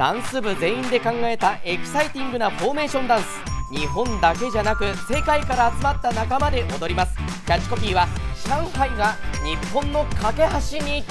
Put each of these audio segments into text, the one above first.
ダンス部全員で考えたエキサイティングなフォーメーションダンス。日本だけじゃなく世界から集まった仲間で踊ります。キャッチコピーは上海が日本の架け橋に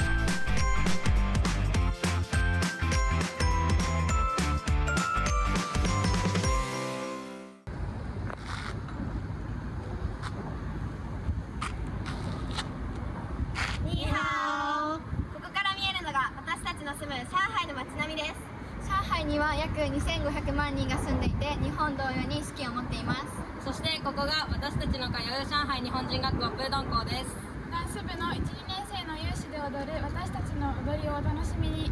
上海には約2500万人が住んでいて日本同様に四季を持っています。そしてここが私たちの通う上海日本人学校プードン校です。ダンス部の1、2年生の有志で踊る私たちの踊りをお楽しみに